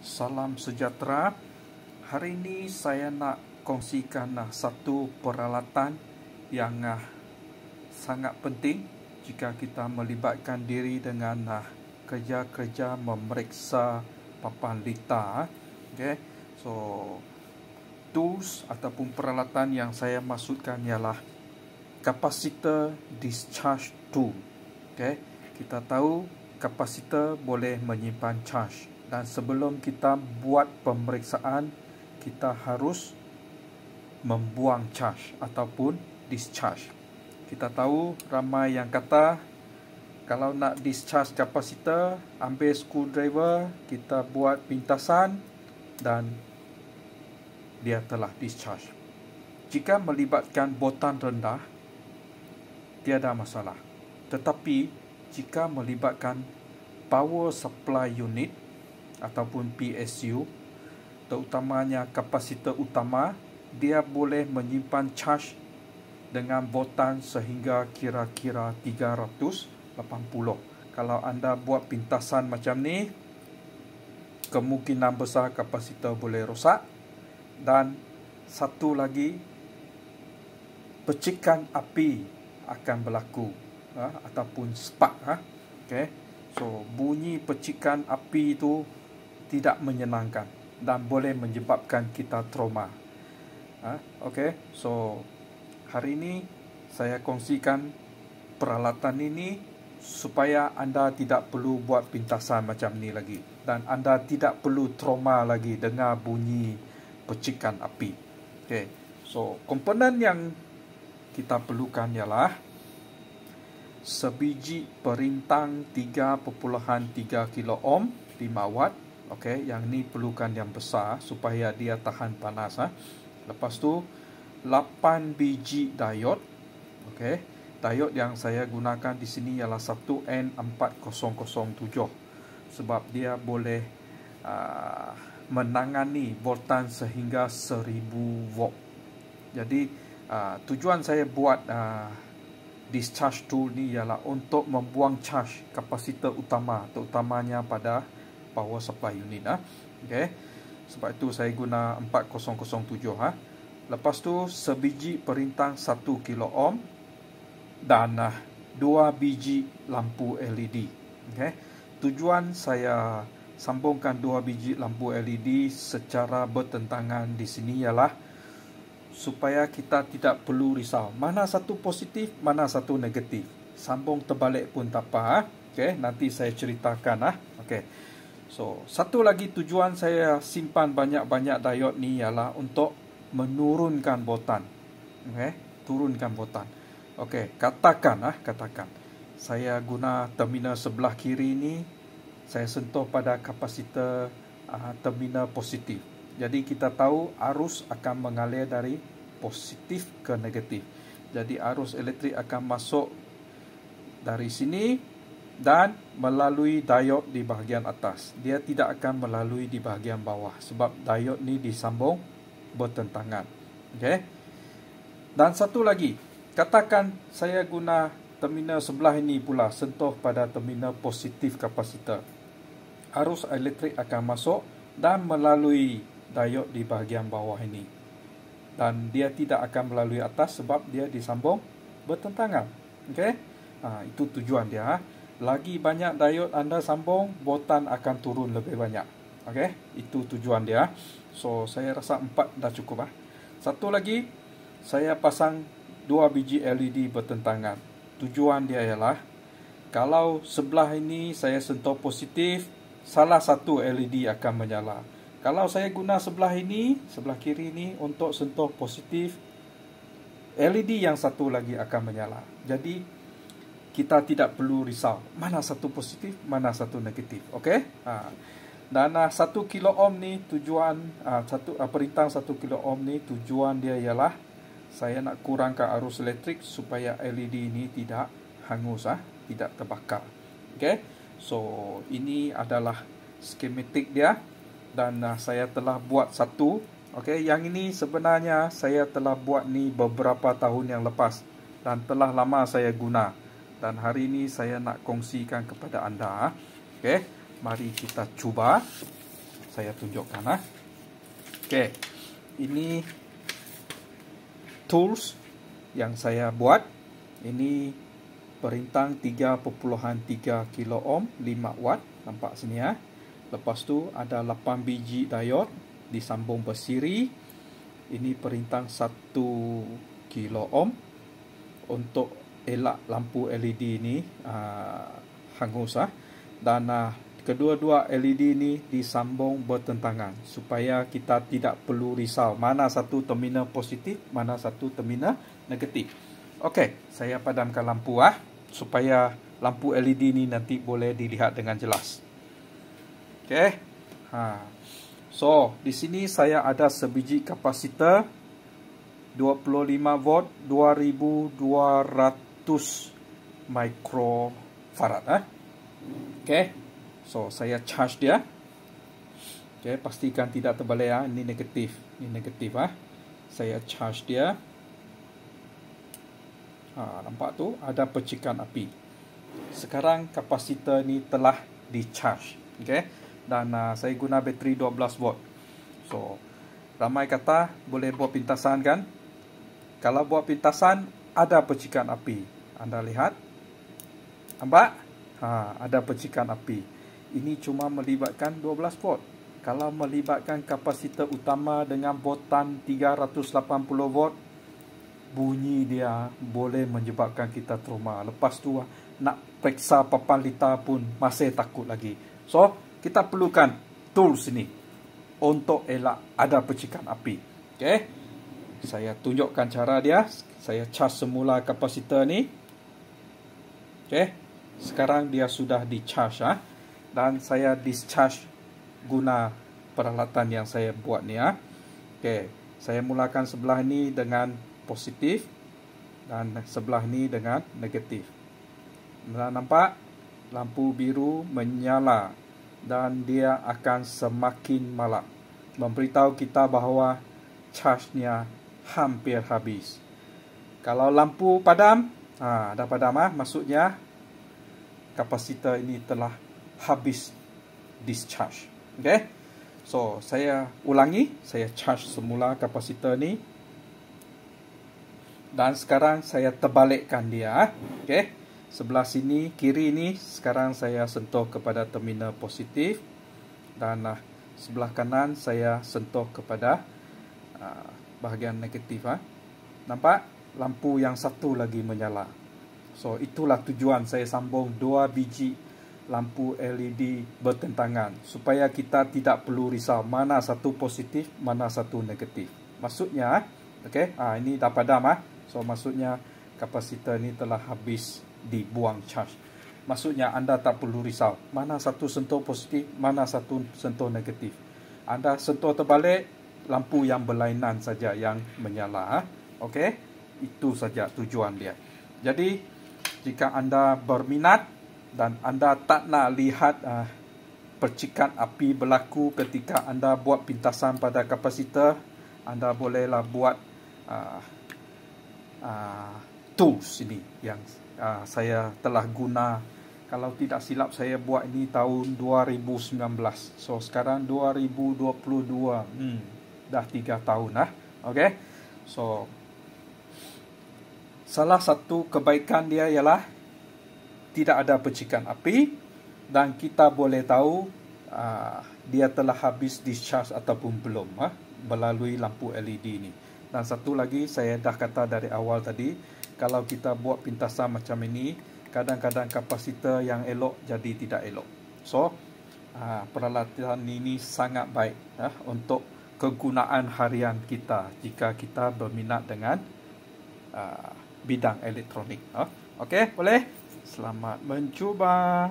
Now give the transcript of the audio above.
Salam sejahtera. Hari ini saya nak kongsikan satu peralatan yang sangat penting jika kita melibatkan diri dengan kerja-kerja memeriksa papan lita. Okay. So, tools ataupun peralatan yang saya maksudkan ialah kapasitor discharge tool. Okay. Kita tahu kapasitor boleh menyimpan charge dan sebelum kita buat pemeriksaan kita harus membuang charge ataupun discharge. Kita tahu ramai yang kata kalau nak discharge kapasitor, ambil screwdriver, kita buat pintasan dan dia telah discharge. Jika melibatkan botan rendah, tiada masalah. Tetapi jika melibatkan power supply unit ataupun PSU terutamanya kapasitor utama dia boleh menyimpan charge dengan botan sehingga kira-kira 380 kalau anda buat pintasan macam ni kemungkinan besar kapasitor boleh rosak dan satu lagi percikan api akan berlaku ha, ataupun spark ha. okay. so bunyi percikan api itu tidak menyenangkan dan boleh menyebabkan kita trauma. Ha? Okay, so hari ini saya kongsikan peralatan ini supaya anda tidak perlu buat pintasan macam ni lagi dan anda tidak perlu trauma lagi dengar bunyi percikan api. Okay, so komponen yang kita perlukan ialah sebiji perintang 3.3 kilo ohm 5 watt Okey, yang ni perlukan yang besar supaya dia tahan panas ha. Lepas tu 8 biji diode. Okey. Diode yang saya gunakan di sini ialah 1N4007 sebab dia boleh uh, menangani voltan sehingga 1000 volt. Jadi uh, tujuan saya buat uh, discharge tool ni ialah untuk membuang charge kapasitor utama terutamanya pada power supply unit ah. Okey. Sebab itu saya guna 4007 ha. Lepas tu sebiji perintang 1 kilo ohm dan uh, dua biji lampu LED. Okey. Tujuan saya sambungkan dua biji lampu LED secara bertentangan di sini ialah supaya kita tidak perlu risau mana satu positif, mana satu negatif. Sambung terbalik pun tak apa. Ha? Okey, nanti saya ceritakan ah. Okey. So, satu lagi tujuan saya simpan banyak-banyak diode ni ialah untuk menurunkan botan. Okey, turunkan botan. Okey, katakan ah, katakan. Saya guna terminal sebelah kiri ni saya sentuh pada kapasitor uh, terminal positif. Jadi kita tahu arus akan mengalir dari positif ke negatif. Jadi arus elektrik akan masuk dari sini dan melalui diode di bahagian atas. Dia tidak akan melalui di bahagian bawah sebab diode ni disambung bertentangan. Okey. Dan satu lagi, katakan saya guna terminal sebelah ini pula sentuh pada terminal positif kapasitor. Arus elektrik akan masuk dan melalui diode di bahagian bawah ini. Dan dia tidak akan melalui atas sebab dia disambung bertentangan. Okey. Ha, itu tujuan dia. Ha lagi banyak diode anda sambung, botan akan turun lebih banyak. Okey, itu tujuan dia. So, saya rasa empat dah cukup ah. Satu lagi, saya pasang dua biji LED bertentangan. Tujuan dia ialah kalau sebelah ini saya sentuh positif, salah satu LED akan menyala. Kalau saya guna sebelah ini, sebelah kiri ini untuk sentuh positif, LED yang satu lagi akan menyala. Jadi kita tidak perlu risau. Mana satu positif mana satu negatif okey? Ha. dan uh, satu kilo ohm ni tujuan uh, satu uh, perintah satu kilo ohm ni tujuan dia ialah saya nak kurangkan arus elektrik supaya LED ini tidak hangus ah uh, tidak terbakar okey? So ini adalah skematik dia dan uh, saya telah buat satu okey? Yang ini sebenarnya saya telah buat ni beberapa tahun yang lepas dan telah lama saya guna dan hari ini saya nak kongsikan kepada anda. Okey, mari kita cuba. saya tunjukkan ah. Okey. Ini tools yang saya buat. Ini perintang 3.3 kilo ohm 5 watt nampak sini ya. Lepas tu ada 8 biji diode disambung bersiri. Ini perintang 1 kilo ohm untuk elak lampu LED ini uh, hangus ah dan uh, kedua-dua LED ini disambung bertentangan supaya kita tidak perlu risau mana satu terminal positif mana satu terminal negatif. Okey, saya padamkan lampu ah supaya lampu LED ini nanti boleh dilihat dengan jelas. Okey. Ha. So, di sini saya ada sebiji kapasitor 25 volt 2200 microfarad eh. Okey. So, saya charge dia. Okey, pastikan tidak terbalik ya. Ini negatif. Ini negatif ah. Saya charge dia. Ha, nampak tu ada percikan api. Sekarang kapasitor ni telah di charge. Okey. Dan uh, saya guna bateri 12 volt. So, ramai kata boleh buat pintasan kan? Kalau buat pintasan ada percikan api. Anda lihat? Nampak? Ha, ada percikan api ini cuma melibatkan 12 volt. Kalau melibatkan kapasitor utama dengan botan 380 volt, bunyi dia boleh menyebabkan kita trauma. Lepas tu nak periksa papan lita pun masih takut lagi. So, kita perlukan tools ini untuk elak ada percikan api. Okay? Saya tunjukkan cara dia. Saya charge semula kapasitor ni. Okay? Sekarang dia sudah di charge. Ha? dan saya discharge guna peralatan yang saya buat ni ya. Okey, saya mulakan sebelah ni dengan positif dan sebelah ni dengan negatif. Anda nampak lampu biru menyala dan dia akan semakin malam memberitahu kita bahawa charge-nya hampir habis. Kalau lampu padam, ha, dah padam ah, maksudnya kapasitor ini telah habis discharge. Okay. So, saya ulangi. Saya charge semula kapasitor ni. Dan sekarang saya terbalikkan dia. Okay. Sebelah sini, kiri ni. Sekarang saya sentuh kepada terminal positif. Dan uh, sebelah kanan saya sentuh kepada uh, bahagian negatif. Uh. Nampak? Lampu yang satu lagi menyala. So, itulah tujuan saya sambung dua biji lampu LED bertentangan supaya kita tidak perlu risau mana satu positif mana satu negatif maksudnya okey ah ini dah padam ah so maksudnya kapasitor ini telah habis dibuang charge maksudnya anda tak perlu risau mana satu sentuh positif mana satu sentuh negatif anda sentuh terbalik lampu yang berlainan saja yang menyala ah. Okey? Itu saja tujuan dia. Jadi jika anda berminat dan anda tak nak lihat uh, percikan api berlaku ketika anda buat pintasan pada kapasitor anda bolehlah buat uh, uh, tools ini yang uh, saya telah guna. Kalau tidak silap saya buat ini tahun 2019 so sekarang 2022 hmm, dah 3 tahun lah okay? so salah satu kebaikan dia ialah tidak ada percikan api dan kita boleh tahu uh, dia telah habis discharge ataupun belum uh, melalui lampu LED ini. Dan satu lagi saya dah kata dari awal tadi, kalau kita buat pintasan macam ini, kadang-kadang kapasitor yang elok jadi tidak elok. So, uh, peralatan ini sangat baik uh, untuk kegunaan harian kita jika kita berminat dengan uh, bidang elektronik. Uh. Okey, boleh? Selamat mencuba.